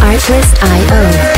Artlist.io.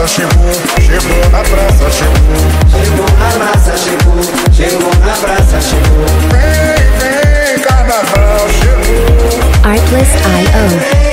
Na massa, chegou. Chegou na praça, chegou. Chegou na massa, chegou, chegou na praça, chegou. Vem, vem, carnaval chegou. Artlist.io.